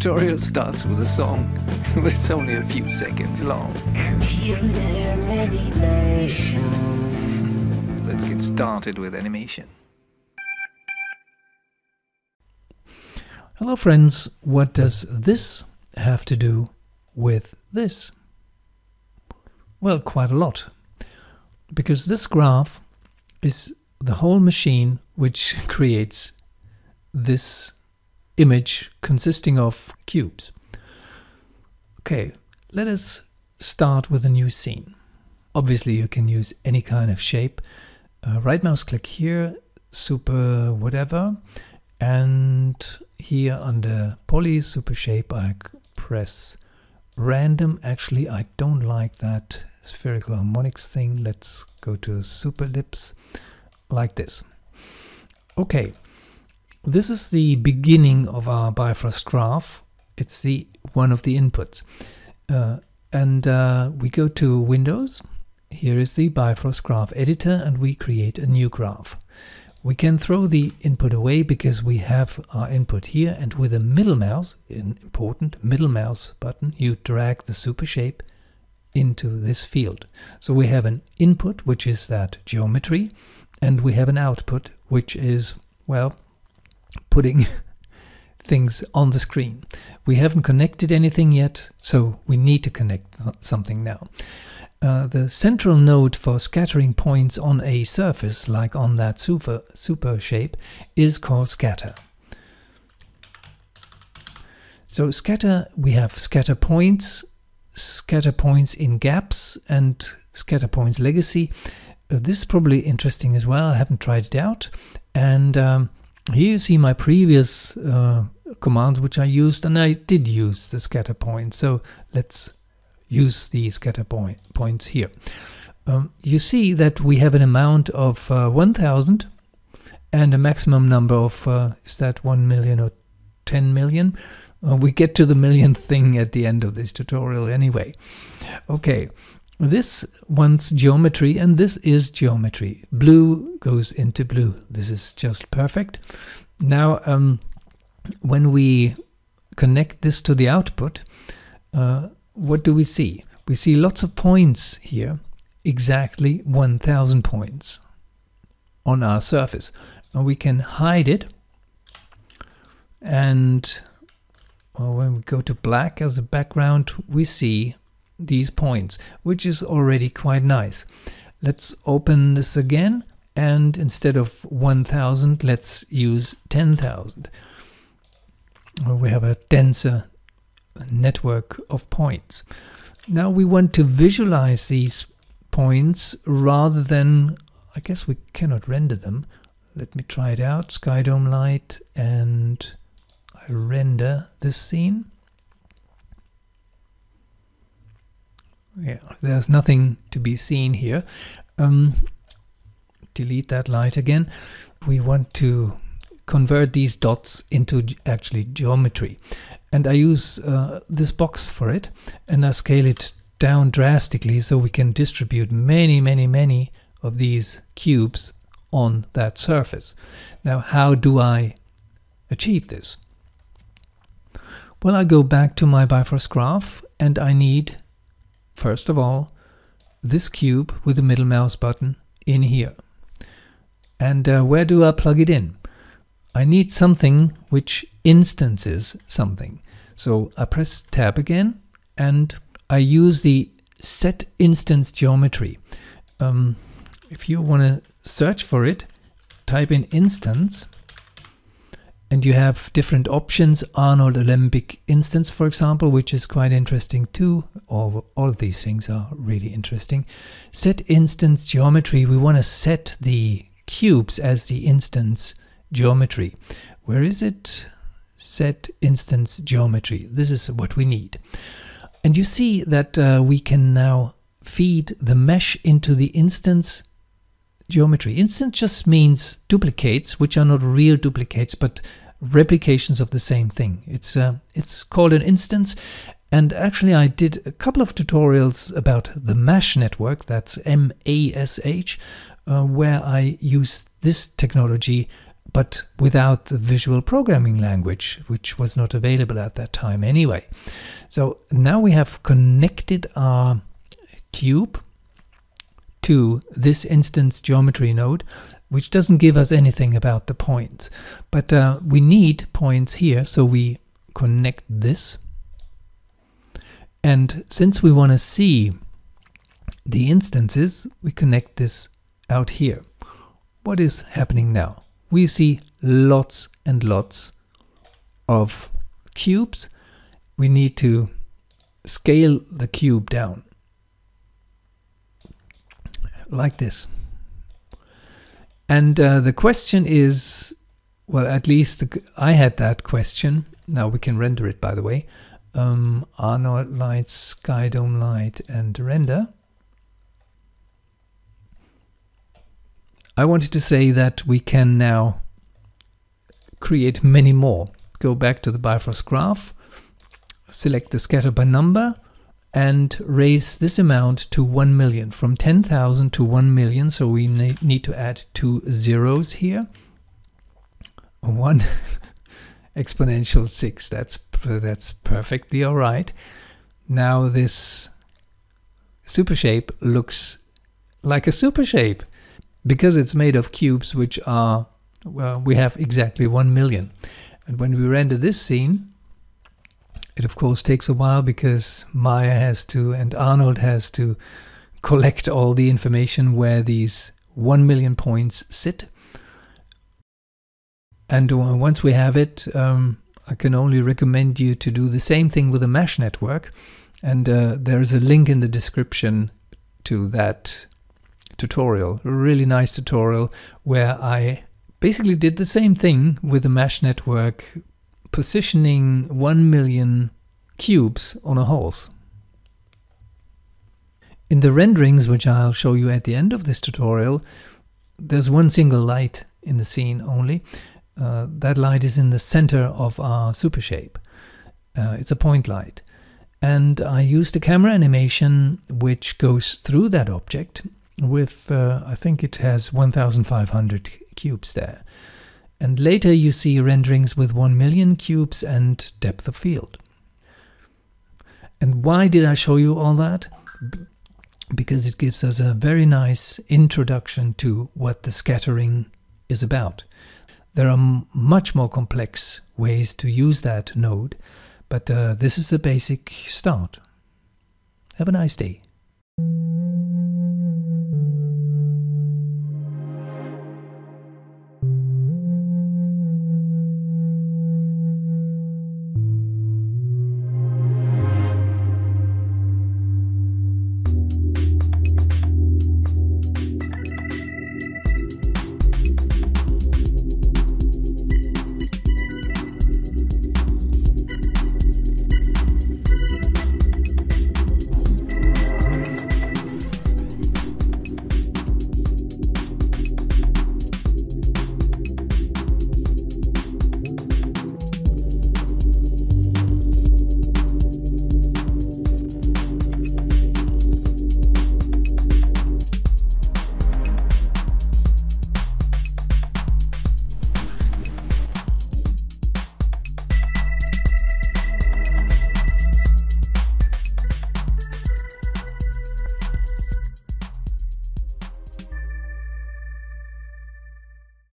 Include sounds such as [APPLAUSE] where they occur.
tutorial starts with a song, [LAUGHS] but it's only a few seconds long. Let's get started with animation. Hello friends, what does this have to do with this? Well, quite a lot. Because this graph is the whole machine which [LAUGHS] creates this image consisting of cubes. Okay, let us start with a new scene. Obviously you can use any kind of shape. Uh, right mouse click here, super whatever, and here under poly super shape I press random. Actually I don't like that spherical harmonics thing. Let's go to super ellipse like this. Okay, this is the beginning of our Bifrost graph. It's the one of the inputs. Uh, and uh, we go to Windows. Here is the Bifrost graph editor and we create a new graph. We can throw the input away because we have our input here and with a middle mouse, an important middle mouse button, you drag the super shape into this field. So we have an input, which is that geometry, and we have an output, which is, well, putting [LAUGHS] things on the screen. We haven't connected anything yet, so we need to connect something now. Uh, the central node for scattering points on a surface, like on that super, super shape, is called scatter. So scatter, we have scatter points, scatter points in gaps, and scatter points legacy. Uh, this is probably interesting as well. I haven't tried it out. And um, here you see my previous uh, commands which I used and I did use the scatter point. So let's use the scatter point points here. Um, you see that we have an amount of uh, 1000 and a maximum number of, uh, is that 1 million or 10 million? Uh, we get to the [LAUGHS] million thing at the end of this tutorial anyway. Okay, this wants geometry and this is geometry. Blue goes into blue. This is just perfect. Now, um, when we connect this to the output, uh, what do we see? We see lots of points here, exactly 1000 points on our surface. And we can hide it and well, when we go to black as a background, we see these points, which is already quite nice. Let's open this again and instead of 1000 let's use 10,000. We have a denser network of points. Now we want to visualize these points rather than, I guess we cannot render them. Let me try it out, Skydome Light, and I render this scene. Yeah, there's nothing to be seen here. Um, delete that light again. We want to convert these dots into actually geometry. And I use uh, this box for it and I scale it down drastically so we can distribute many, many, many of these cubes on that surface. Now, how do I achieve this? Well, I go back to my Bifrost graph and I need first of all, this cube with the middle mouse button in here. And uh, where do I plug it in? I need something which instances something. So I press tab again and I use the set instance geometry. Um, if you want to search for it, type in instance and you have different options, Arnold Alembic instance, for example, which is quite interesting too. All, all of these things are really interesting. Set instance geometry, we want to set the cubes as the instance geometry. Where is it? Set instance geometry. This is what we need. And you see that uh, we can now feed the mesh into the instance geometry. Instance just means duplicates, which are not real duplicates, but replications of the same thing. It's uh, it's called an instance, and actually I did a couple of tutorials about the MASH network, that's M-A-S-H, uh, where I use this technology but without the visual programming language, which was not available at that time anyway. So now we have connected our cube to this instance geometry node, which doesn't give us anything about the points. But uh, we need points here, so we connect this. And since we want to see the instances, we connect this out here. What is happening now? We see lots and lots of cubes. We need to scale the cube down like this. And uh, the question is, well, at least I had that question. Now we can render it, by the way. Um, Arnold light, Skydome light, and render. I wanted to say that we can now create many more. Go back to the Bifrost graph, select the scatter by number, and raise this amount to 1 million, from 10,000 to 1 million. So we need to add two zeros here. One [LAUGHS] exponential 6, that's, that's perfectly all right. Now this super shape looks like a super shape because it's made of cubes which are, well, we have exactly 1 million. And when we render this scene, it of course takes a while because Maya has to and Arnold has to collect all the information where these 1 million points sit. And once we have it, um, I can only recommend you to do the same thing with a MASH network. And uh, there's a link in the description to that tutorial, a really nice tutorial where I basically did the same thing with a MASH network positioning 1 million cubes on a horse. In the renderings, which I'll show you at the end of this tutorial, there's one single light in the scene only. Uh, that light is in the center of our super shape. Uh, it's a point light. And I used a camera animation which goes through that object with, uh, I think it has 1500 cubes there. And later you see renderings with 1 million cubes and depth of field. And why did I show you all that? because it gives us a very nice introduction to what the scattering is about. There are much more complex ways to use that node, but uh, this is the basic start. Have a nice day.